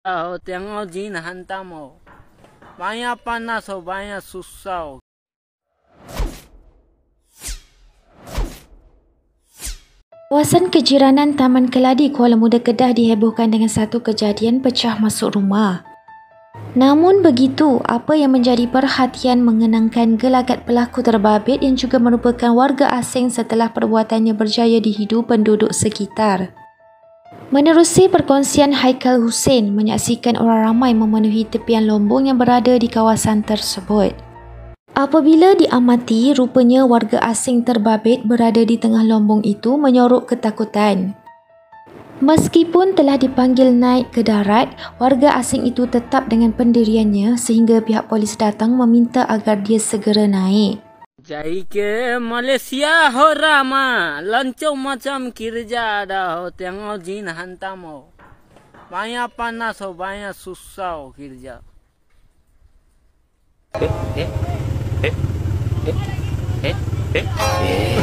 Oh, tengok jin hantam oh. Banyak panas oh, banyak susah. Kawasan kejiranan Taman Keladi Kuala Muda Kedah dihebohkan dengan satu kejadian pecah masuk rumah. Namun begitu, apa yang menjadi perhatian mengenangkan gelagat pelaku terbabit yang juga merupakan warga asing setelah perbuatannya berjaya dihidu penduduk sekitar. Menerusi perkongsian Haikal Hussein menyaksikan orang ramai memenuhi tepian lombong yang berada di kawasan tersebut. Apabila diamati, rupanya warga asing terbabit berada di tengah lombong itu menyorok ketakutan. Meskipun telah dipanggil naik ke darat, warga asing itu tetap dengan pendiriannya sehingga pihak polis datang meminta agar dia segera naik. जाई के मलेशिया हो रामा लंचो मचम किरजा डा हो तेंगो जीन हंता मो बाया पाना सो बाया सुस्सा हो किरजा ए ए ए ए ए